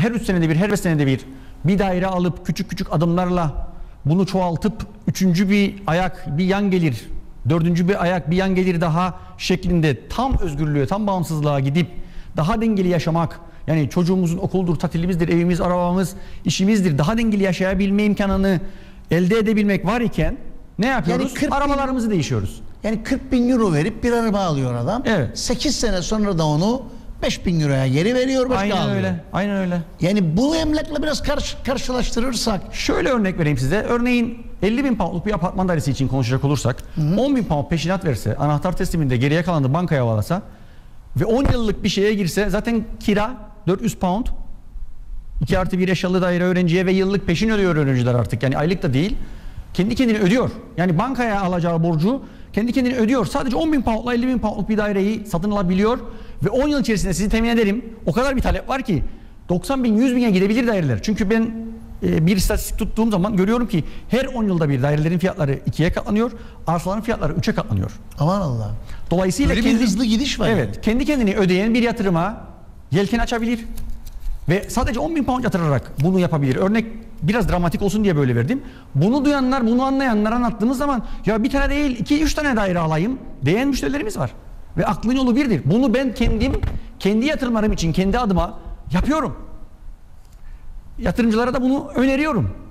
her 3 senede bir, her 5 senede bir bir daire alıp küçük küçük adımlarla bunu çoğaltıp üçüncü bir ayak, bir yan gelir, dördüncü bir ayak, bir yan gelir daha şeklinde tam özgürlüğe, tam bağımsızlığa gidip daha dengeli yaşamak, yani çocuğumuzun okuldur, tatilimizdir, evimiz, arabamız, işimizdir, daha dengeli yaşayabilme imkanını elde edebilmek var iken ne yapıyoruz? 40 bin- Arabalarımızı değişiyoruz. Yani 40 bin euro verip bir araba alıyor adam. Evet. 8 sene sonra da onu 5 bin euroya geri veriyor başka Aynen alıyor. öyle. Aynen öyle. Yani bu emlakla biraz karşı, karşılaştırırsak Şöyle örnek vereyim size. Örneğin 50 bin poundluk bir apartman dairesi için konuşacak olursak 10 bin pound peşinat verse, anahtar tesliminde geriye kalanı bankaya bağlasa ve 10 yıllık bir şeye girse zaten kira 400 pound 2 artı bir eşyalı daire öğrenciye ve yıllık peşin ödüyor öğrenciler artık. Yani aylık da değil. Kendi kendini ödüyor. Yani bankaya alacağı borcu kendi kendini ödüyor. Sadece 10 bin poundla 50 bin poundluk bir daireyi satın alabiliyor. Ve 10 yıl içerisinde sizi temin ederim. O kadar bir talep var ki 90 bin 100 bine gidebilir daireler. Çünkü ben e, bir istatistik tuttuğum zaman görüyorum ki her 10 yılda bir dairelerin fiyatları 2'ye katlanıyor. Arsaların fiyatları 3'e katlanıyor. aman Allah. Dolayısıyla Böyle bir hızlı gidiş var Evet, kendi kendini ödeyen bir yatırıma yelken açabilir. Ve sadece 10 bin pound yatırarak bunu yapabilir. Örnek biraz dramatik olsun diye böyle verdim. Bunu duyanlar, bunu anlayanlar anlattığımız zaman ya bir tane değil, iki, üç tane daire alayım diyen müşterilerimiz var. Ve aklın yolu birdir. Bunu ben kendim, kendi yatırımlarım için, kendi adıma yapıyorum. Yatırımcılara da bunu öneriyorum.